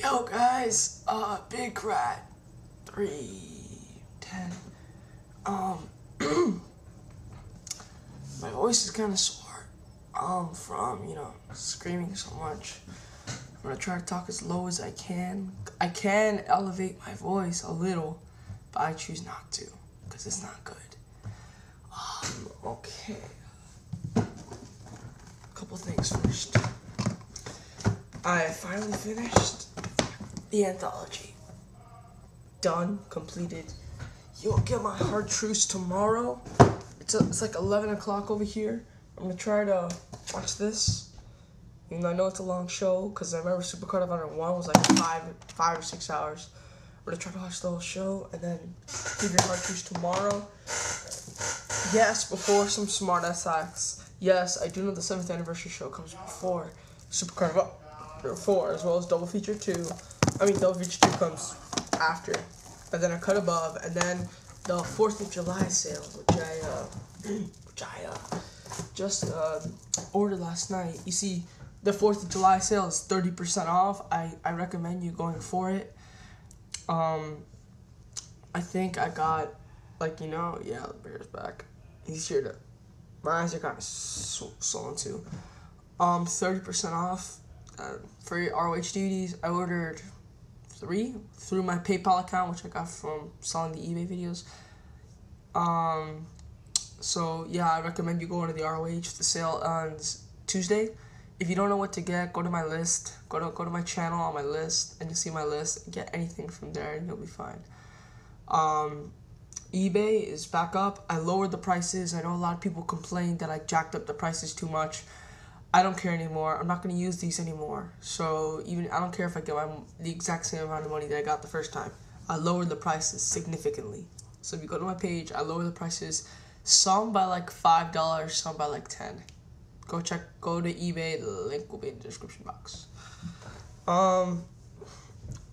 Yo guys, uh, Big Rat, three, ten. Um, my voice is kind of sore, um, from you know screaming so much. I'm gonna try to talk as low as I can. I can elevate my voice a little, but I choose not to, cause it's not good. Um, okay. A Couple things first. I finally finished the anthology. Done, completed. You'll get my hard truths tomorrow. It's, a, it's like 11 o'clock over here. I'm gonna try to watch this. I know it's a long show, because I remember Supercard of Honor 1 was like five, five or six hours. I'm gonna try to watch the whole show and then give your hard truths tomorrow. Yes, before some smart ass acts. Yes, I do know the 7th anniversary show comes before Supercard of Honor 4, as well as Double Feature 2. I mean, the Feature 2 comes after. And then a cut above, and then the 4th of July sale, which I, uh, which I, uh, just, uh, ordered last night. You see, the 4th of July sale is 30% off. I, I recommend you going for it. Um, I think I got, like, you know, yeah, the bear's back. He's here to, my eyes are kind of swollen too. Um, 30% off uh, for your ROH DVDs. I ordered three through my PayPal account, which I got from selling the eBay videos. Um, so yeah, I recommend you go into the ROH. The sale ends Tuesday. If you don't know what to get, go to my list. Go to go to my channel on my list, and you'll see my list. Get anything from there, and you'll be fine. Um, eBay is back up. I lowered the prices. I know a lot of people complained that I jacked up the prices too much. I don't care anymore. I'm not gonna use these anymore. So even I don't care if I get my the exact same amount of money that I got the first time. I lowered the prices significantly. So if you go to my page, I lower the prices. Some by like five dollars, some by like ten. Go check. Go to eBay. The link will be in the description box. Um.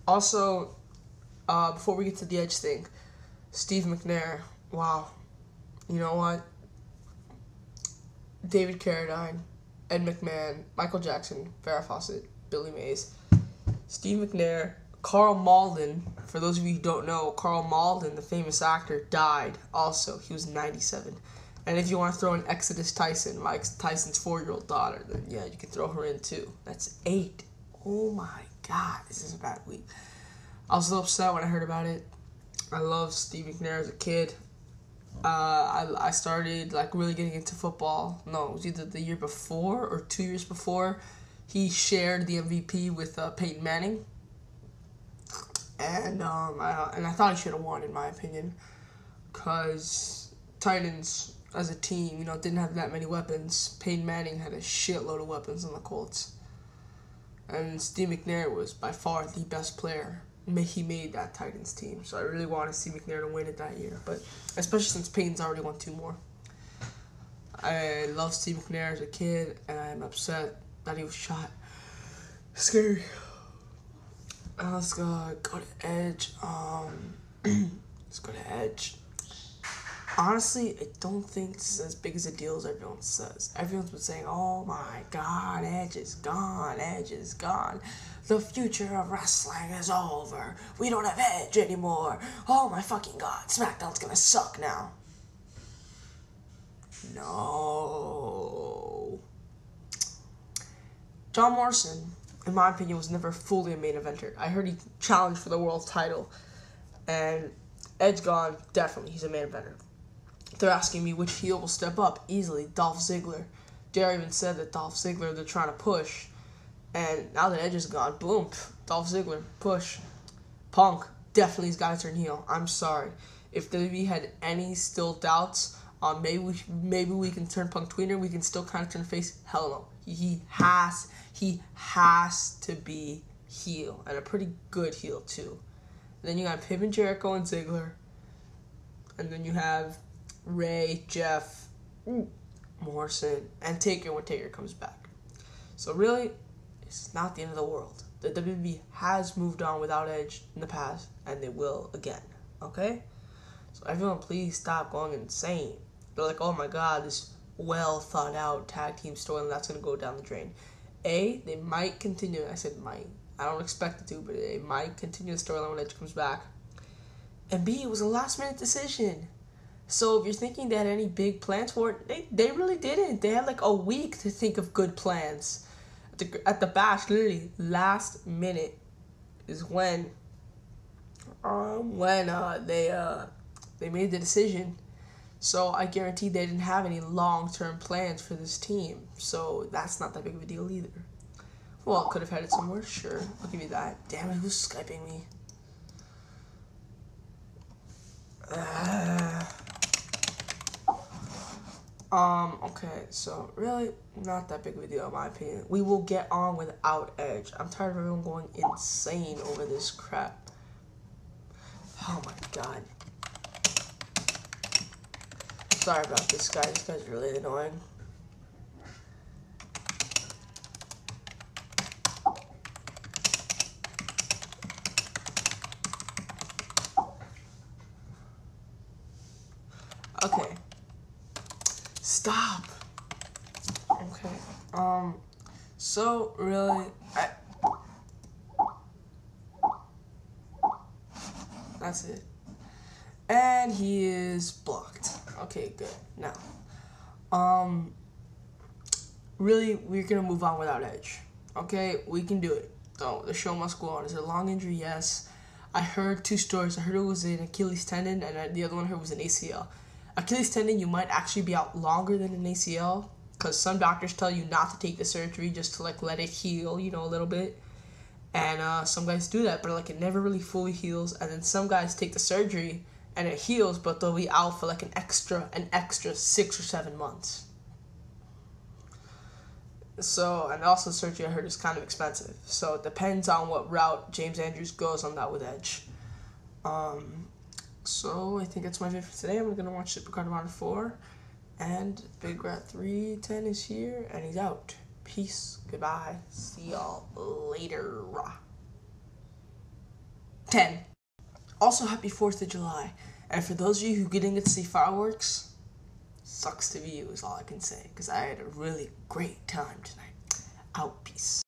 Also, uh, before we get to the edge thing, Steve McNair. Wow. You know what? David Carradine Ed McMahon, Michael Jackson, Farrah Fawcett, Billy Mays, Steve McNair, Karl Malden. For those of you who don't know, Karl Malden, the famous actor, died also. He was 97. And if you want to throw in Exodus Tyson, Mike Tyson's four year old daughter, then yeah, you can throw her in too. That's eight. Oh my god, this is a bad week. I was a little upset when I heard about it. I love Steve McNair as a kid uh, I, I started like really getting into football. No, it was either the year before or two years before. He shared the MVP with uh, Peyton Manning, and um, I, and I thought he should have won in my opinion, cause Titans as a team, you know, didn't have that many weapons. Peyton Manning had a shitload of weapons on the Colts, and Steve McNair was by far the best player he made that Titans team. So I really want to see McNair to win it that year. But especially since Peyton's already won two more. I love Steve McNair as a kid, and I'm upset that he was shot. Scary. Let's go, go to Edge. Um, let's go to Edge. Honestly, I don't think is as big as a deal as everyone says. Everyone's been saying, oh my god, Edge is gone, Edge is gone. The future of wrestling is over. We don't have Edge anymore. Oh my fucking god, SmackDown's gonna suck now. No. John Morrison, in my opinion, was never fully a main eventer. I heard he challenged for the world title, and Edge gone, definitely, he's a main eventer. They're asking me which heel will step up easily. Dolph Ziggler. Dare even said that Dolph Ziggler they're trying to push. And now that Edge is gone, boom, Dolph Ziggler, push. Punk definitely has got to turn heel. I'm sorry. If WWE had any still doubts on maybe we, maybe we can turn Punk tweener, we can still kind of turn face. Hell no. He has he has to be heel and a pretty good heel too. And then you have him and Jericho and Ziggler. And then you have Rey, Jeff, Morrison, and Taker when Taker comes back. So really, it's not the end of the world. The WWE has moved on without Edge in the past, and they will again. Okay? So everyone, please stop going insane. They're like, oh my god, this well thought out tag team storyline that's gonna go down the drain. A, they might continue. I said might. I don't expect it to, but they might continue the storyline when Edge comes back. And B, it was a last minute decision. So if you're thinking they had any big plans for it, they, they really didn't. They had like a week to think of good plans. At the, at the bash, literally last minute is when um when uh they uh they made the decision. So I guarantee they didn't have any long term plans for this team. So that's not that big of a deal either. Well, could have had it somewhere, sure. I'll give you that. Damn it, who's Skyping me? Uh, um, okay, so really not that big of a deal in my opinion. We will get on without Edge. I'm tired of everyone going insane over this crap. Oh my god. Sorry about this guy. This guy's really annoying. Okay. Stop. Okay. Um. So really, I. That's it. And he is blocked. Okay, good. Now, um, really, we're gonna move on without Edge. Okay, we can do it. So the show must go on. Is it a long injury? Yes. I heard two stories. I heard it was an Achilles tendon, and the other one I heard was an ACL. Achilles tendon, you might actually be out longer than an ACL because some doctors tell you not to take the surgery just to like let it heal, you know, a little bit. And uh, some guys do that, but like it never really fully heals. And then some guys take the surgery and it heals, but they'll be out for like an extra, an extra six or seven months. So, and also surgery I heard is kind of expensive. So it depends on what route James Andrews goes on that with Edge. Um, so I think that's my video for today. I'm gonna watch Supercard of Honor 4. And Big Rat 310 is here and he's out. Peace. Goodbye. See y'all later. 10. Also, happy 4th of July. And for those of you who didn't get to see fireworks, sucks to be you is all I can say. Because I had a really great time tonight. Out. Peace.